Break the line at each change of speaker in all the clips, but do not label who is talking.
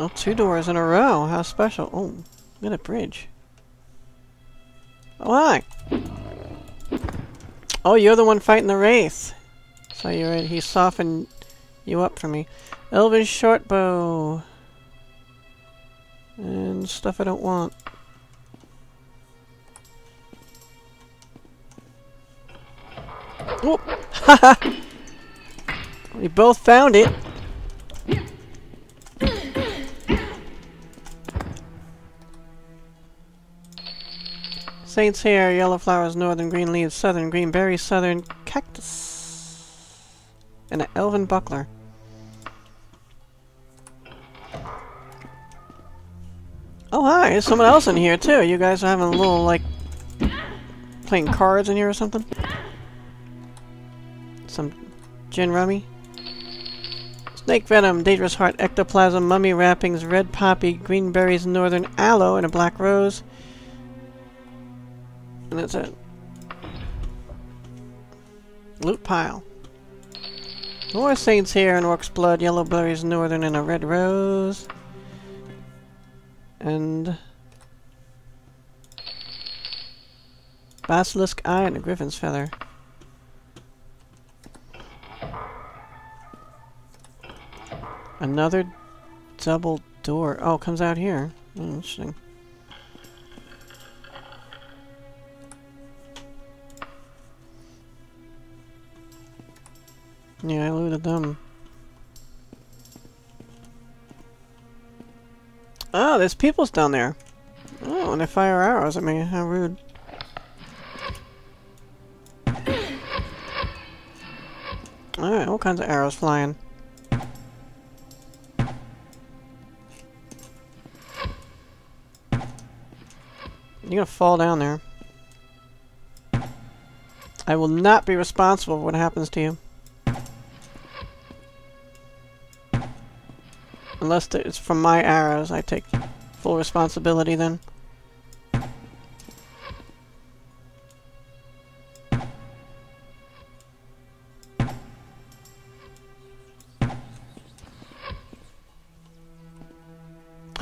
Oh, two doors in a row. How special. Oh, got a bridge. Oh, hi. Oh, you're the one fighting the wraith. So you're uh, he softened you up for me. Elven shortbow. And stuff I don't want. Whoop! Oh, Haha! we both found it. Saints hair, yellow flowers, northern green leaves, southern green berries, southern cactus. And an elven buckler. Oh hi, there's someone else in here too. You guys are having a little like playing cards in here or something? Some gin rummy? Snake venom, dangerous heart, ectoplasm, mummy wrappings, red poppy, green berries, northern aloe, and a black rose. And that's it. Loot pile. More saints here and orc's blood, yellow berries, northern, and a red rose. And... Basilisk eye and a griffin's feather. Another double door. Oh, comes out here. Interesting. Yeah, I looted them. Oh, there's peoples down there. Oh, and they fire arrows at me. How rude. Alright, all kinds of arrows flying. You're gonna fall down there. I will not be responsible for what happens to you. Unless it's from my arrows, I take full responsibility then.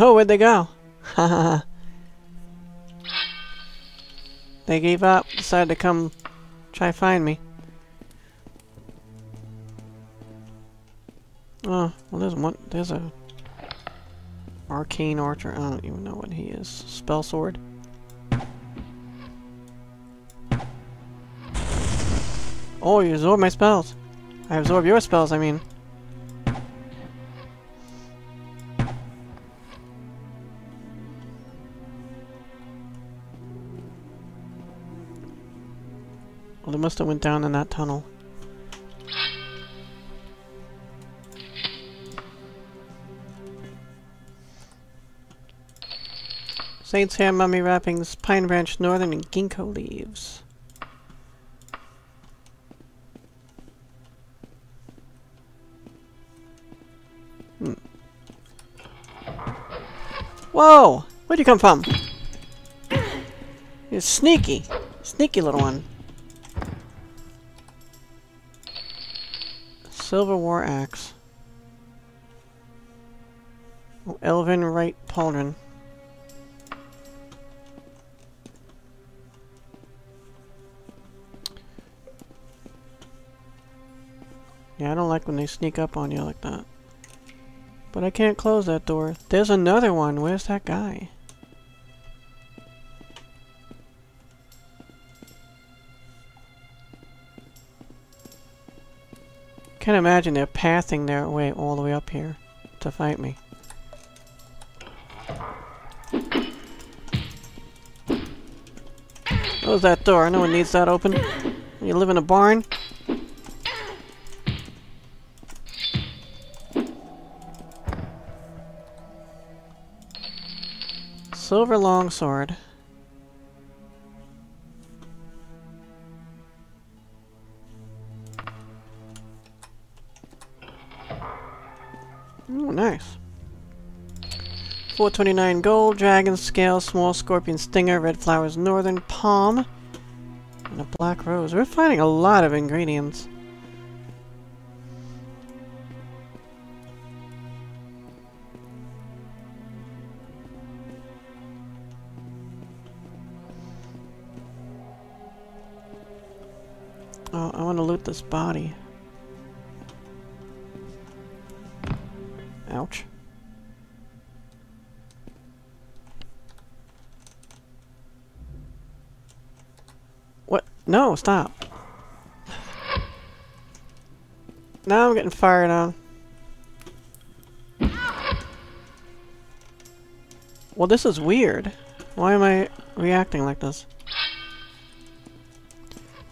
Oh, where'd they go? They gave up, decided to come try find me. Oh, well there's one, there's a Arcane Archer, I don't even know what he is. Spell Sword? Oh, you absorb my spells! I absorb your spells, I mean. Well, they must have went down in that tunnel. Saint's hair, mummy wrappings, pine branch, northern, and ginkgo leaves. Hmm. Whoa! Where'd you come from? You're sneaky. Sneaky little one. Silver War Axe. Oh, Elven Right Pauldron. Like when they sneak up on you like that. But I can't close that door. There's another one. Where's that guy? Can't imagine they're pathing their way all the way up here to fight me. Close that door. No one needs that open. You live in a barn? Silver longsword. Oh, nice. 429 gold, dragon scale, small scorpion stinger, red flowers, northern palm, and a black rose. We're finding a lot of ingredients. Body. Ouch. What? No, stop. Now I'm getting fired on. Well, this is weird. Why am I reacting like this?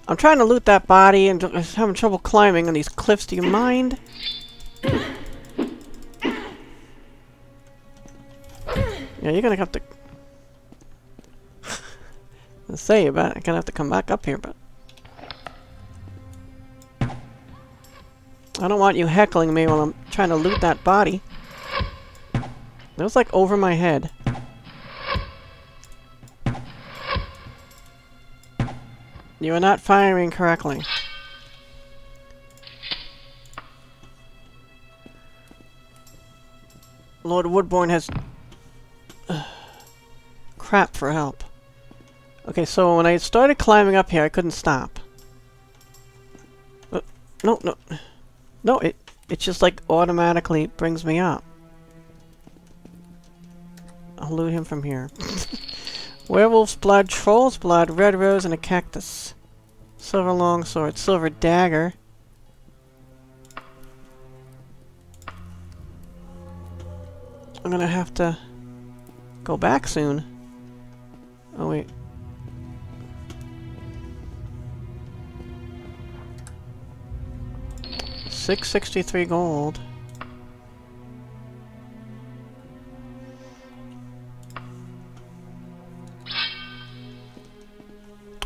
I'm trying to loot that body and having trouble climbing on these cliffs. Do you mind? Yeah, you're gonna have to... Say, but I'm gonna have to come back up here, but... I don't want you heckling me while I'm trying to loot that body. That was like over my head. You are not firing correctly. Lord Woodborne has... crap for help. Okay, so when I started climbing up here, I couldn't stop. Uh, no, no. No, it, it just like automatically brings me up. I'll loot him from here. Werewolf's blood, troll's blood, red rose, and a cactus. Silver longsword, silver dagger. I'm gonna have to go back soon. Oh wait. Six sixty three gold.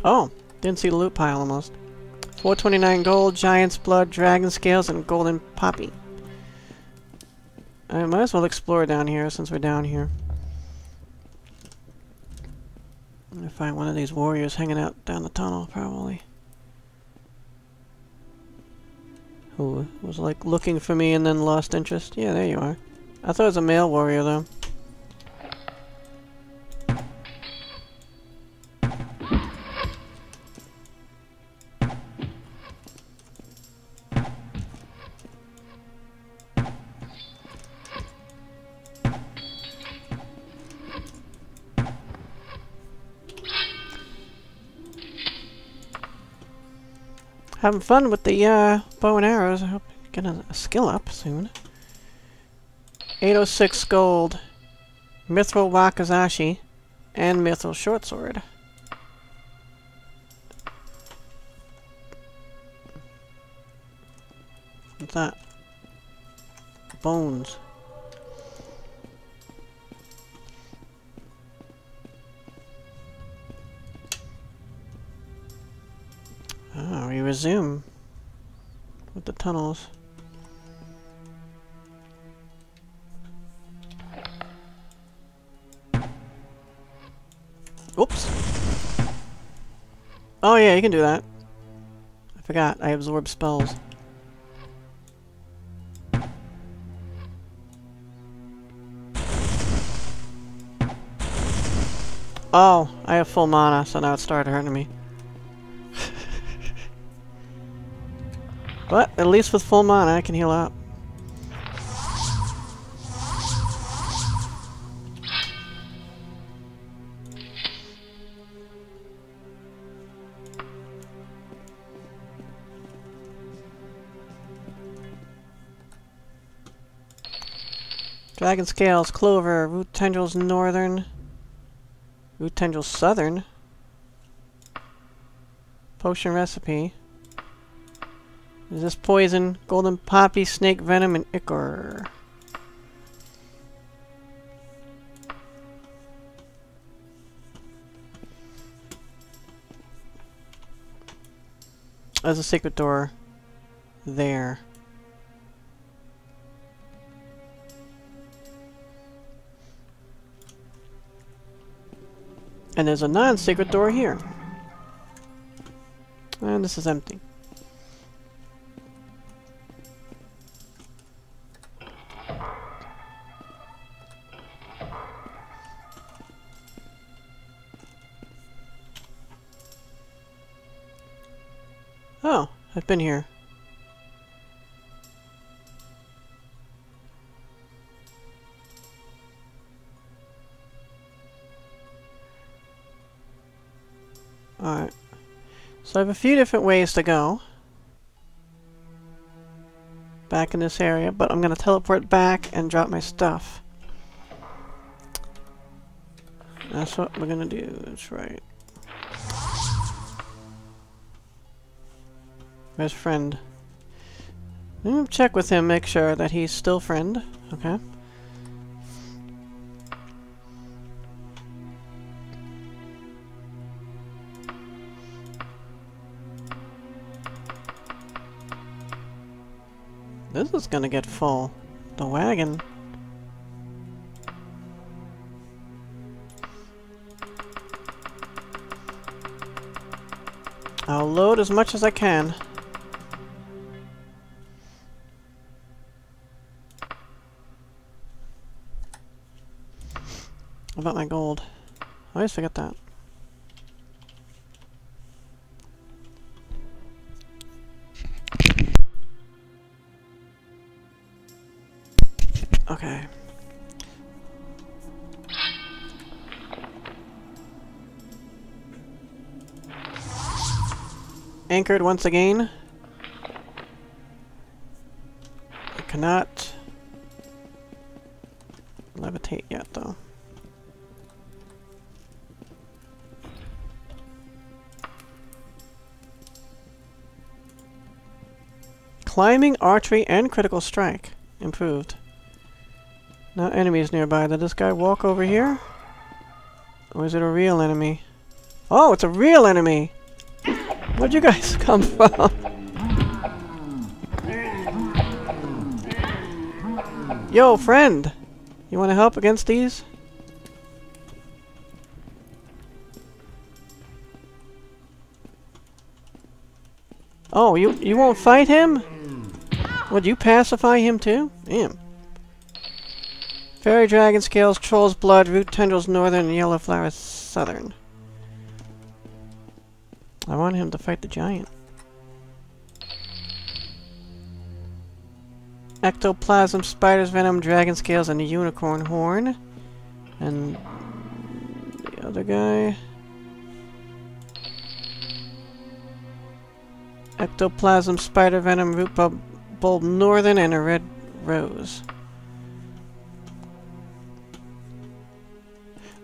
Oh, didn't see the loot pile almost. 429 gold, giant's blood, dragon scales, and golden poppy. I might as well explore down here since we're down here. I'm gonna find one of these warriors hanging out down the tunnel, probably. Who was like looking for me and then lost interest. Yeah, there you are. I thought it was a male warrior though. Having fun with the uh, bow and arrows. I hope you get a, a skill up soon. 806 gold. Mithril Wakizashi. And Mithril Short Sword. What's that? Bones. Resume with the tunnels. Oops. Oh yeah, you can do that. I forgot, I absorb spells. Oh, I have full mana, so now it started hurting me. But at least with full mana, I can heal up. Dragon Scales, Clover, Root Tendrils Northern, Root Tendrils Southern, Potion Recipe, is this poison, golden poppy, snake venom, and ichor? There's a secret door there. And there's a non-secret door here. And this is empty. I've been here. Alright. So I have a few different ways to go. Back in this area, but I'm going to teleport back and drop my stuff. That's what we're going to do, that's right. Where's friend? check with him, make sure that he's still friend. Okay. This is gonna get full. The wagon. I'll load as much as I can. About my gold? I always forget that. Okay. Anchored once again. I cannot Climbing, archery, and critical strike. Improved. No enemies nearby. Did this guy walk over here? Or is it a real enemy? Oh, it's a real enemy! Where'd you guys come from? Yo, friend! You want to help against these? Oh, you you won't fight him? Would you pacify him too? Damn. Fairy dragon scales, troll's blood, root tendrils northern, yellow flowers southern. I want him to fight the giant. Ectoplasm, spider's venom, dragon scales, and a unicorn horn. And the other guy. Ectoplasm, spider venom, root bulb, bulb northern, and a red rose.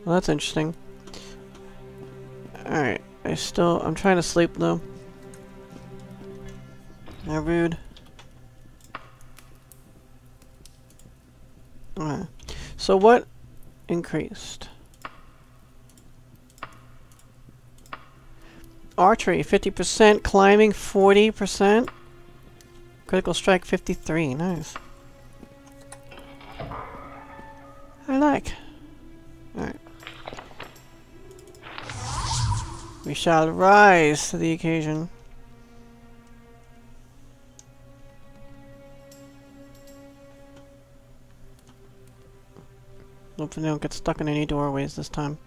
Well, that's interesting. Alright, I still, I'm trying to sleep though. How rude. Alright. So what increased? Archery, 50%. Climbing, 40%. Critical strike 53. Nice. I like. Alright. We shall rise to the occasion. Hopefully they don't get stuck in any doorways this time.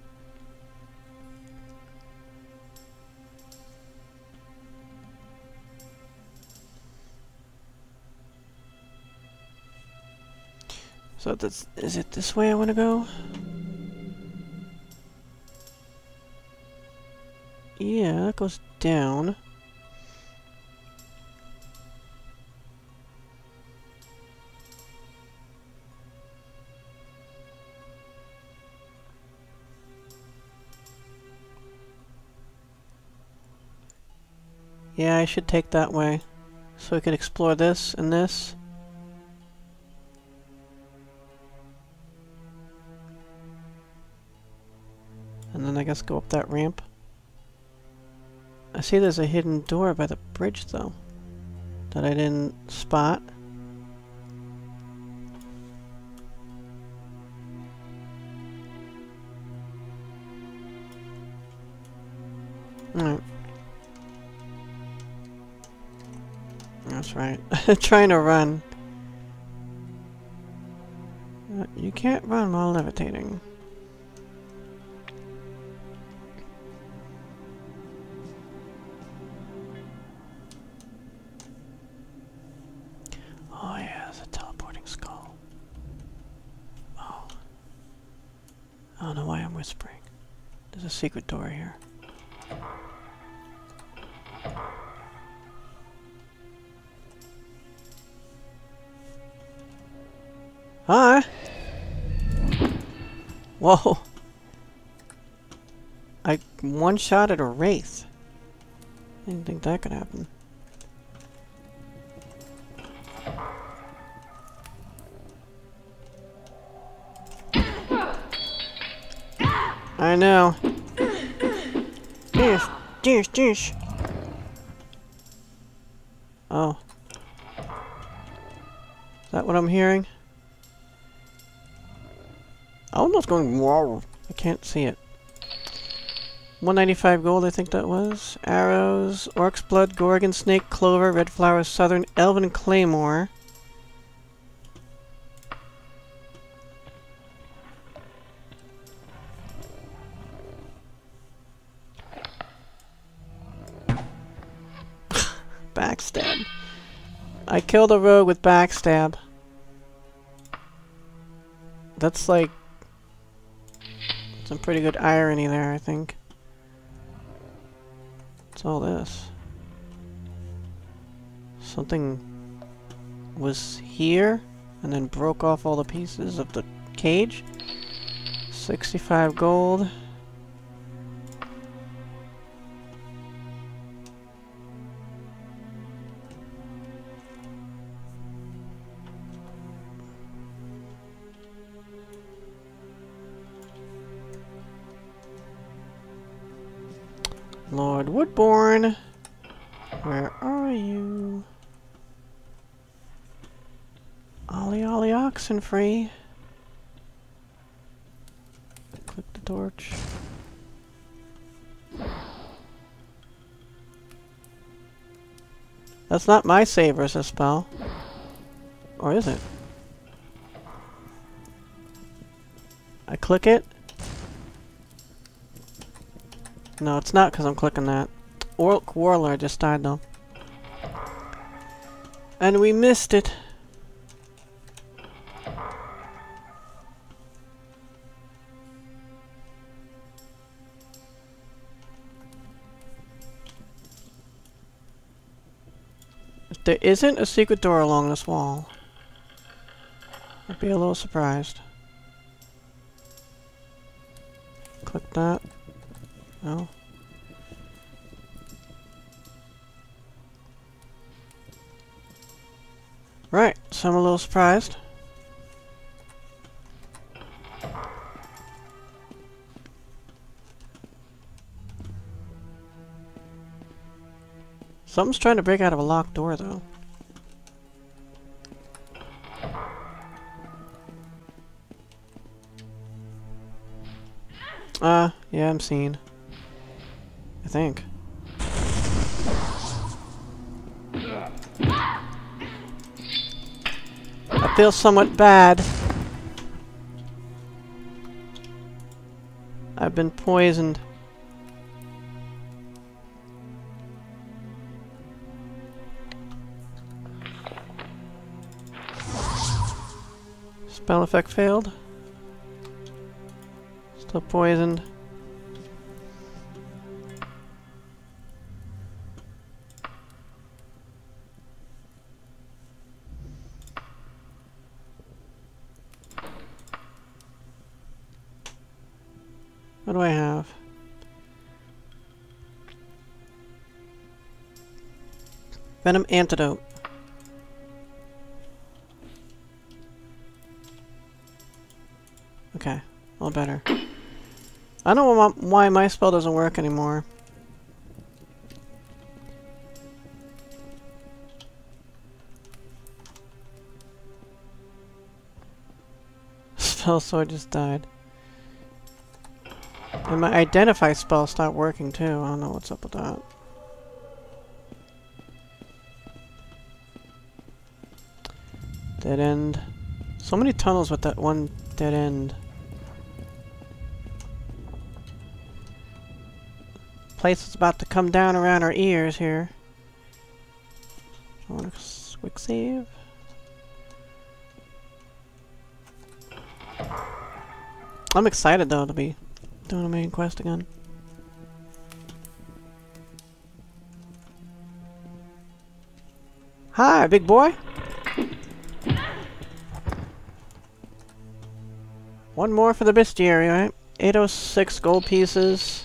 So that's, is it this way I want to go? Yeah, that goes down. Yeah, I should take that way. So we can explore this and this. Guess go up that ramp. I see there's a hidden door by the bridge though. That I didn't spot. Alright. That's right. Trying to run. Uh, you can't run while levitating. Secret door here. Hi! Whoa! I one-shotted a wraith. I didn't think that could happen. I know. Dish, dish, dish. Oh. Is that what I'm hearing? I almost going whoa. I can't see it. 195 gold, I think that was. Arrows, Orc's Blood, Gorgon, Snake, Clover, Red Flower, Southern, Elven Claymore. I the rogue with backstab. That's like some pretty good irony there, I think. What's all this? Something was here and then broke off all the pieces of the cage. 65 gold. Woodborne, where are you? Ollie Ollie Oxenfree. Click the torch. That's not my save versus spell. Or is it? I click it, no, it's not because I'm clicking that. Orc Warlord just died though. And we missed it. There isn't a secret door along this wall, I'd be a little surprised. Click that. No? So I'm a little surprised. Something's trying to break out of a locked door, though. Uh, yeah, I'm seeing think. Feel somewhat bad. I've been poisoned. Spell effect failed. Still poisoned. What do I have? Venom antidote. Okay, a little better. I don't know why my spell doesn't work anymore. Spell sword just died. And my identify spell stopped working too. I don't know what's up with that. Dead end. So many tunnels with that one dead end. Place is about to come down around our ears here. I want to quick save. I'm excited though to be Doing a main quest again. Hi, big boy! One more for the bestiary, right? 806 gold pieces.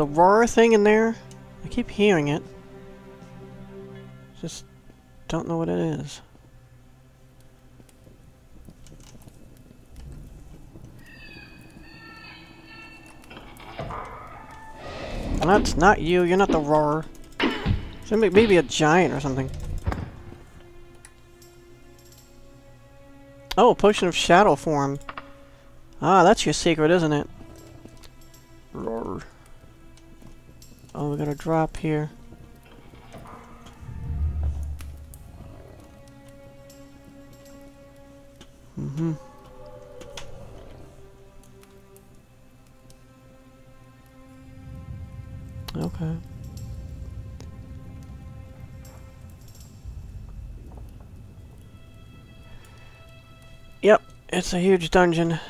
The roar thing in there? I keep hearing it. Just don't know what it is. That's not you. You're not the roar. So maybe a giant or something. Oh, potion of shadow form. Ah, that's your secret, isn't it? Roar. Oh, we got a drop here. Mm-hmm. Okay. Yep, it's a huge dungeon.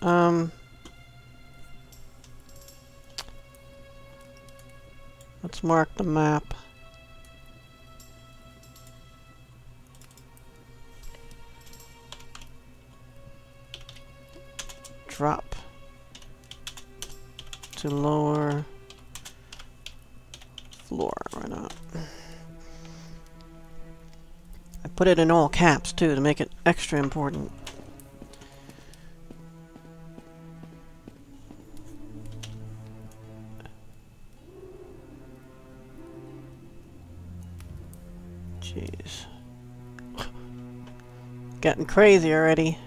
Um... Let's mark the map. Drop to lower floor, why not? I put it in all caps too to make it extra important. Getting crazy already.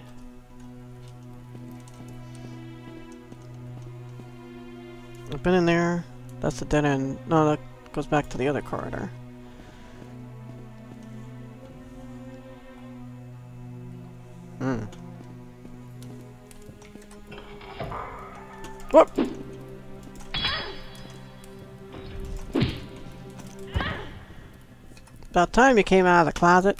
I've been in there. That's the dead end. No, that goes back to the other corridor. Hmm. What? About time you came out of the closet.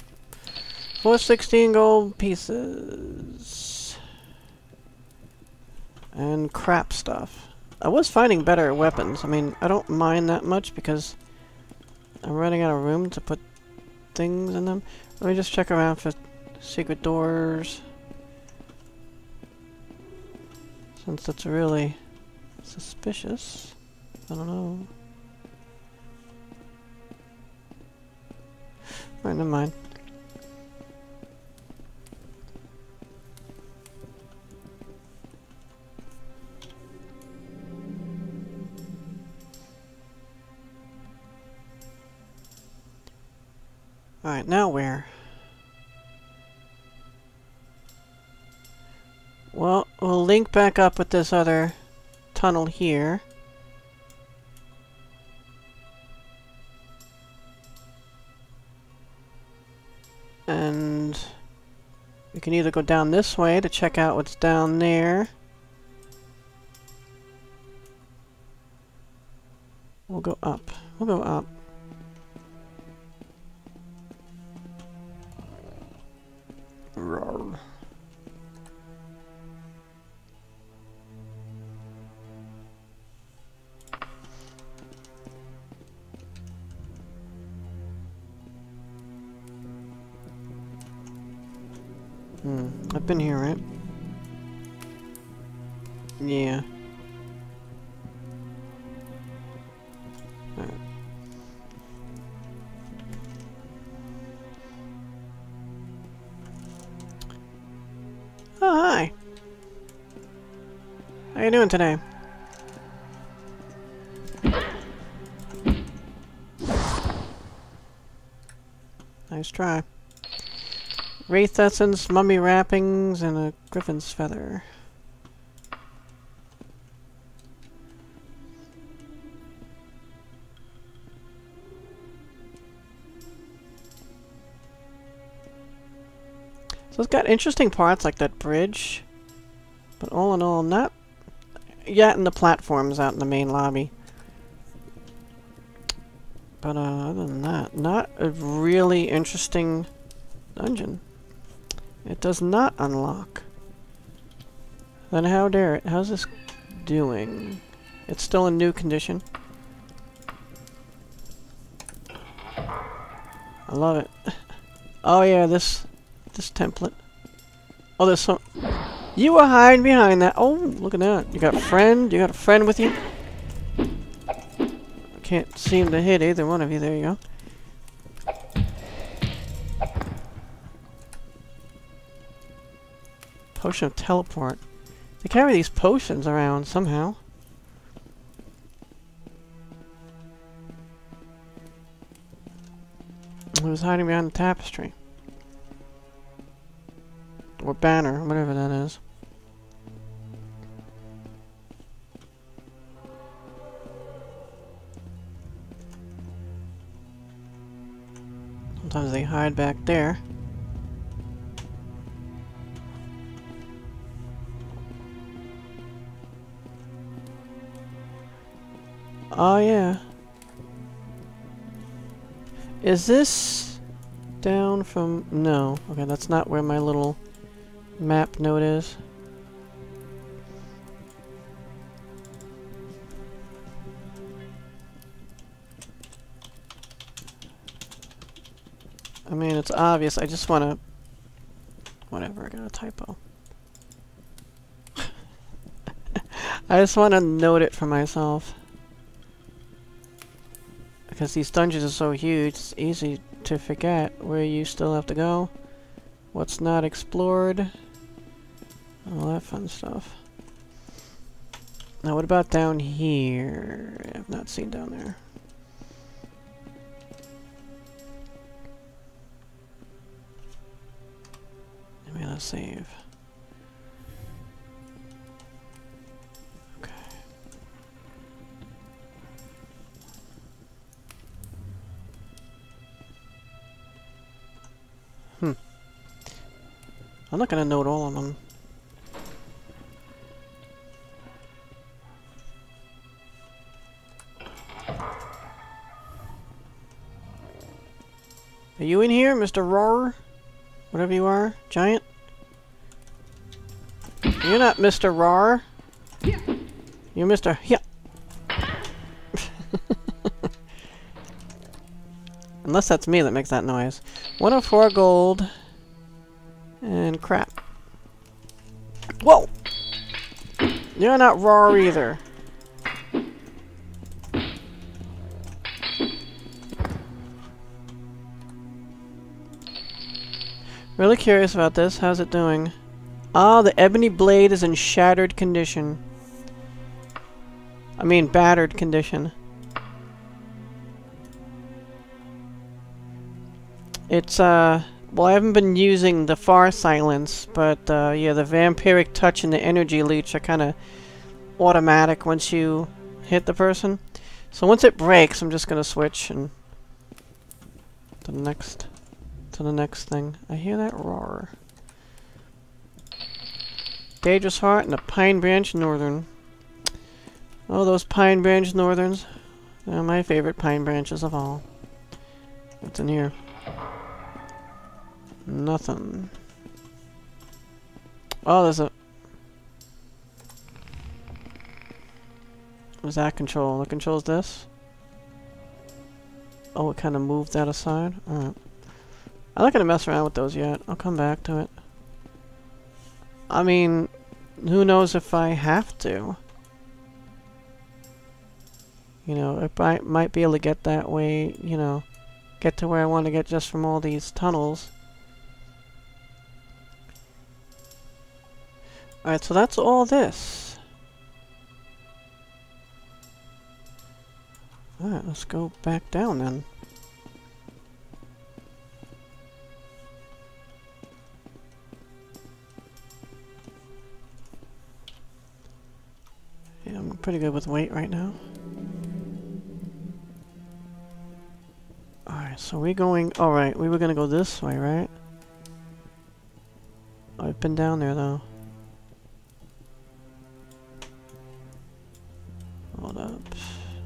416 gold pieces. And crap stuff. I was finding better weapons. I mean, I don't mind that much because I'm running out of room to put things in them. Let me just check around for secret doors. Since that's really suspicious. I don't know. Right, never mind. Alright, now where? Well, we'll link back up with this other tunnel here. And we can either go down this way to check out what's down there. We'll go up. We'll go up. Roar. Hmm, I've been here, right? Yeah. You doing today? Nice try. Wraith essence, mummy wrappings, and a griffin's feather. So it's got interesting parts like that bridge But all in all, not yet in the platforms out in the main lobby. But uh, other than that, not a really interesting dungeon. It does not unlock. Then how dare it? How's this doing? It's still in new condition. I love it. Oh yeah, this this template. Oh, there's some. You were hiding behind that. Oh, look at that. You got a friend. You got a friend with you. Can't seem to hit either one of you. There you go. Potion of teleport. They carry these potions around somehow. Was hiding behind the tapestry. Or banner, whatever that is. Sometimes they hide back there. Oh yeah. Is this down from... No. Okay, that's not where my little map note is. I mean, it's obvious. I just want to... Whatever, I got a typo. I just want to note it for myself. Because these dungeons are so huge, it's easy to forget where you still have to go, what's not explored, all that fun stuff. Now what about down here? I've not seen down there. Maybe let's save. Okay. Hmm. I'm not gonna note all of them. Are you in here, Mr. Roar? Whatever you are, giant? You're not Mr. Roar. You're Mr. Yeah. Unless that's me that makes that noise. 104 gold. And crap. Whoa! You're not raw either. Really curious about this. How's it doing? Ah, the ebony blade is in shattered condition. I mean, battered condition. It's, uh... Well, I haven't been using the far silence, but, uh, yeah, the vampiric touch and the energy leech are kind of automatic once you hit the person. So once it breaks, I'm just gonna switch and... the next to the next thing. I hear that roar. Dangerous Heart and a Pine Branch Northern. Oh, those Pine Branch Northerns. They're my favorite pine branches of all. What's in here? Nothing. Oh, there's a... What's that control? The controls this? Oh, it kind of moved that aside? Alright. I'm not gonna mess around with those yet. I'll come back to it. I mean, who knows if I have to. You know, if I might be able to get that way, you know, get to where I want to get just from all these tunnels. Alright, so that's all this. Alright, let's go back down then. Yeah, I'm pretty good with weight right now. Alright, so we going... Alright, we were gonna go this way, right? Oh, I've been down there, though. Hold up.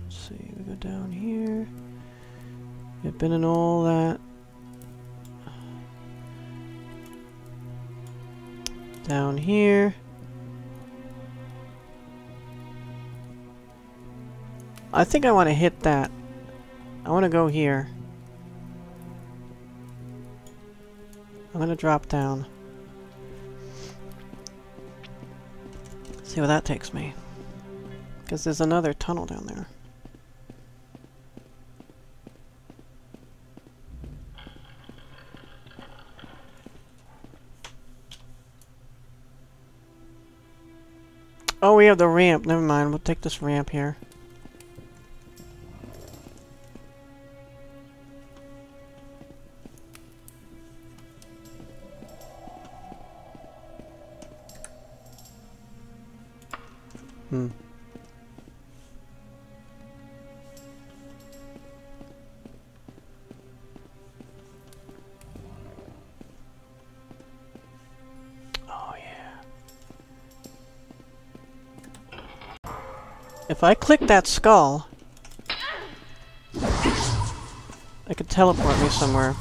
Let's see, we go down here. I've been in all that. Down here. I think I want to hit that. I want to go here. I'm going to drop down. See where that takes me. Because there's another tunnel down there. Oh, we have the ramp. Never mind. We'll take this ramp here. I click that skull, it could teleport me somewhere.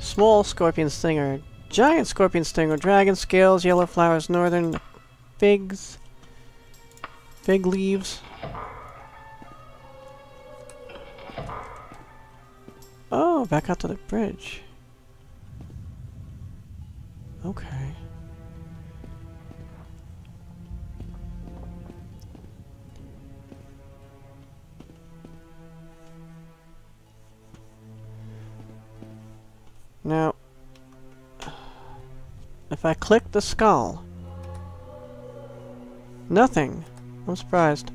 Small scorpion stinger, giant scorpion stinger, dragon scales, yellow flowers, northern figs, fig leaves. Oh, back out to the bridge. Okay. If I click the skull, nothing. I'm surprised.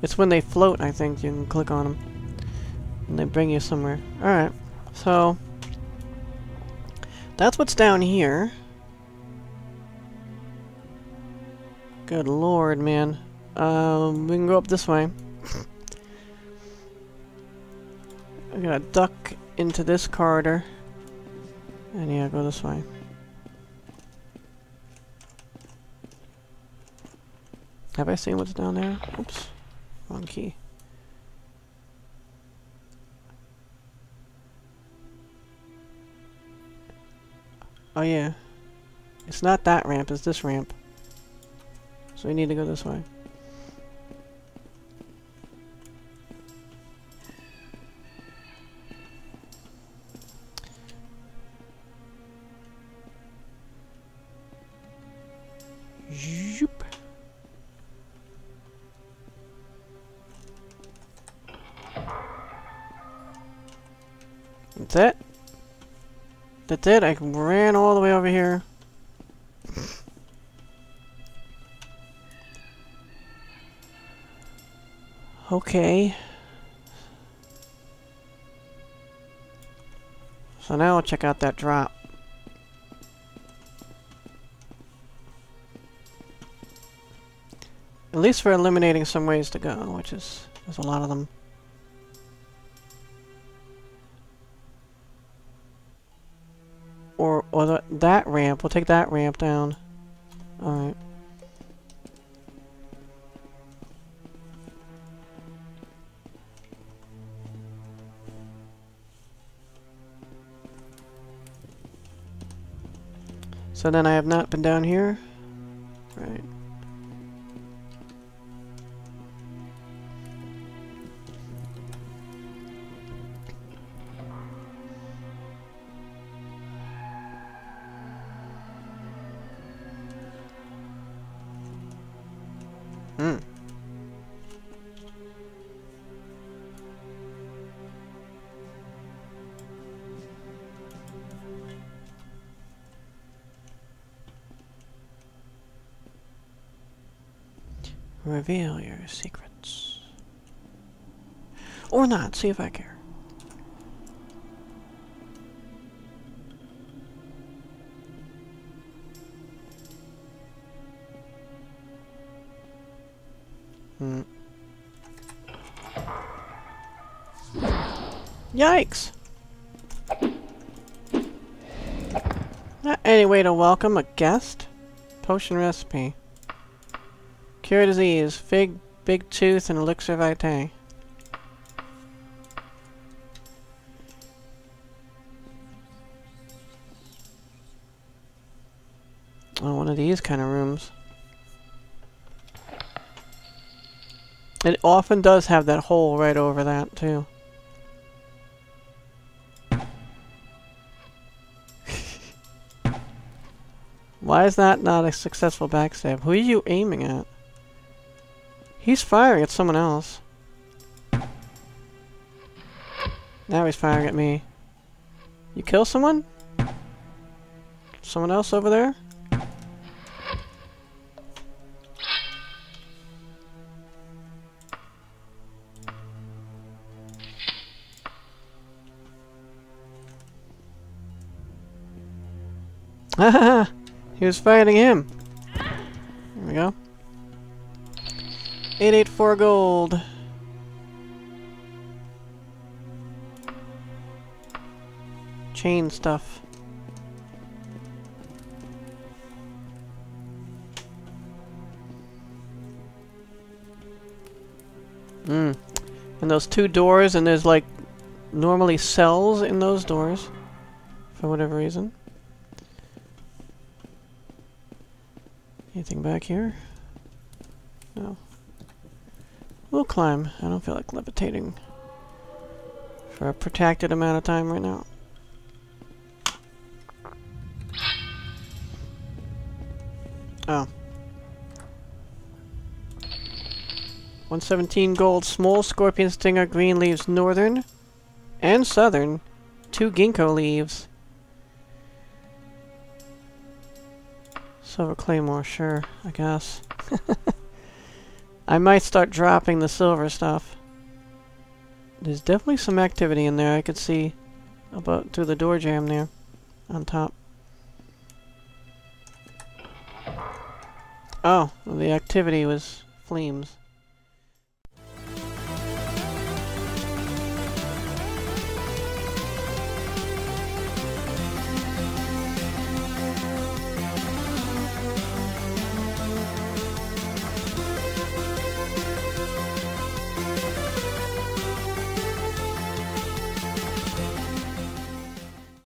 It's when they float, I think, you can click on them. And they bring you somewhere. Alright, so... That's what's down here. Good lord, man. Um, we can go up this way. I'm gonna duck into this corridor. And yeah, go this way. Have I seen what's down there? Oops. Wrong key. Oh yeah. It's not that ramp, it's this ramp. So we need to go this way. That's it. I ran all the way over here. Okay. So now I'll check out that drop. At least we're eliminating some ways to go, which is, there's a lot of them. That ramp, we'll take that ramp down. Alright. So then I have not been down here. Reveal your secrets. Or not, see if I care. Hmm. Yikes! Not any way to welcome a guest? Potion recipe. Cure disease. Fig, big tooth, and elixir vitae. Oh, one of these kind of rooms. It often does have that hole right over that, too. Why is that not a successful backstab? Who are you aiming at? He's firing at someone else. Now he's firing at me. You kill someone? Someone else over there? he was fighting him. There we go. 884 gold. Chain stuff. Hmm. And those two doors, and there's like normally cells in those doors for whatever reason. Anything back here? No. We'll climb. I don't feel like levitating for a protected amount of time right now. Oh. 117 gold, small scorpion stinger, green leaves, northern and southern, two ginkgo leaves. Silver Claymore, sure, I guess. I might start dropping the silver stuff. There's definitely some activity in there I could see about through the door jamb there on top. Oh, the activity was flames.